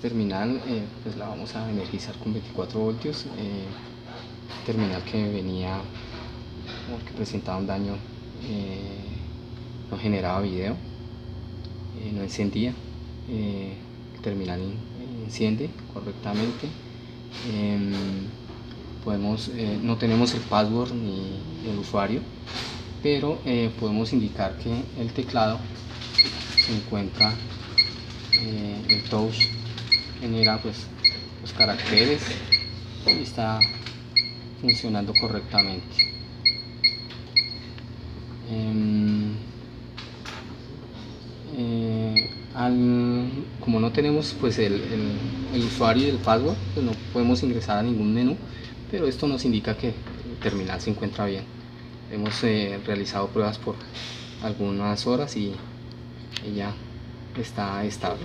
terminal eh, pues la vamos a energizar con 24 voltios. Eh, terminal que venía que presentaba un daño eh, no generaba video, no encendía. el terminal enciende correctamente. Em, podemos, no tenemos el password ni el usuario, pero podemos indicar que el teclado se encuentra el touch genera pues los caracteres y está funcionando correctamente. Em, eh, como no tenemos pues el, usuario y el password pues no podemos ingresar a ningún menú pero esto nos indica que el terminal se encuentra bien. Hemos eh, realizado pruebas por algunas horas y ya está estable